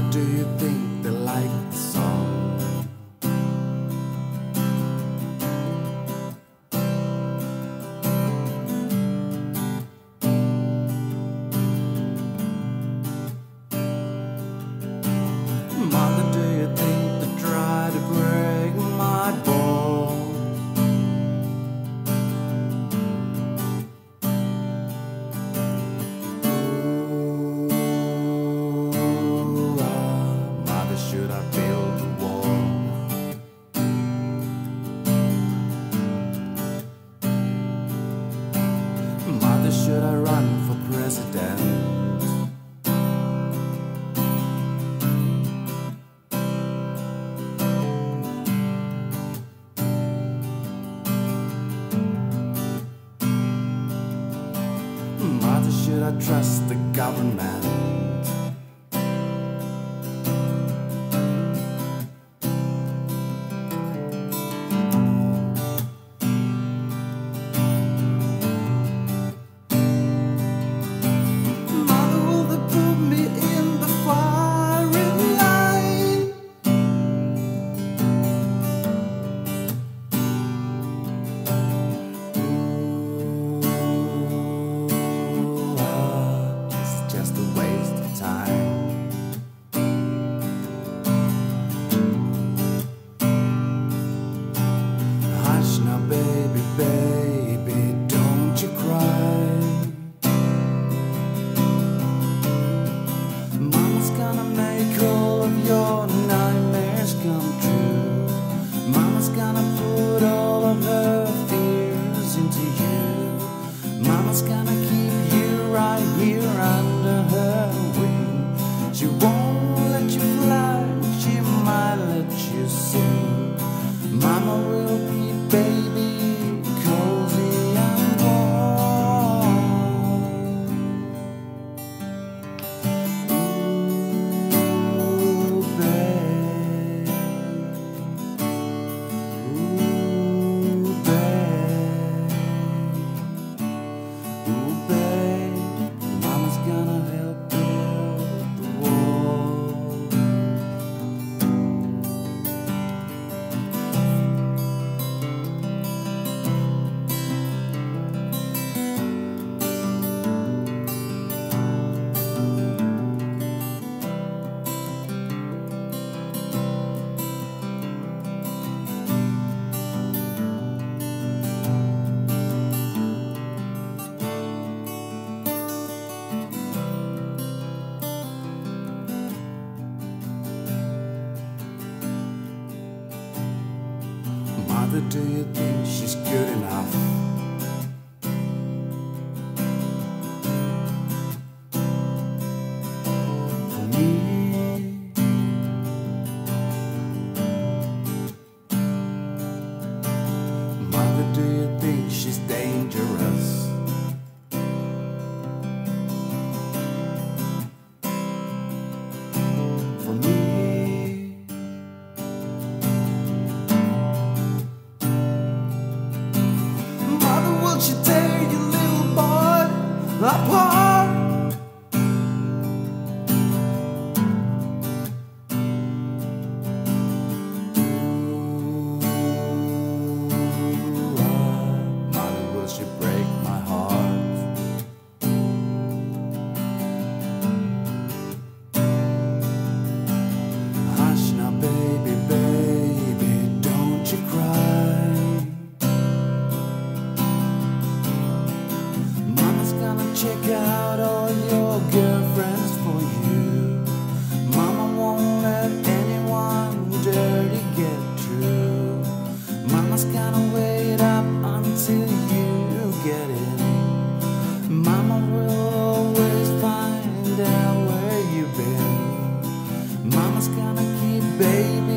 do you think they like the song? Should I build a wall? Mother, should I run for president? Mother, should I trust the government? Baby, baby, don't you cry. Mama's gonna make all of your nightmares come true. Mama's gonna put all of her fears into you. Mama's gonna keep you right here under her wing. She won't Mother, do you think she's good enough? Apart? take out all your girlfriends for you. Mama won't let anyone dirty get through. Mama's gonna wait up until you get in. Mama will always find out where you've been. Mama's gonna keep baby.